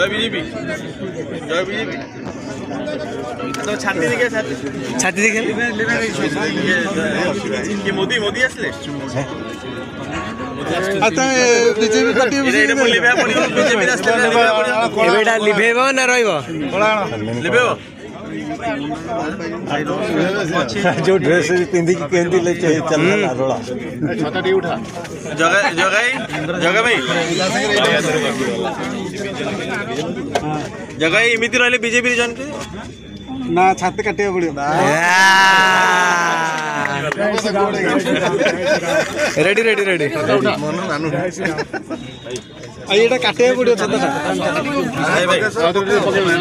জয় BJP জয় BJP তো ছাত্রী দিকে ছাত্রী দিকে কি মোদি মোদি আসলে লিভেইব না রহব जो ड्रेस पिंधिक केंदी ले चाहिए चलना रोड़ा उठा जगह जगह जगह भाई जगह इमिति रहले बीजेपी जन के ना छाते काटे पड़ियो रेडी रेडी रेडी ये तो काटे छाते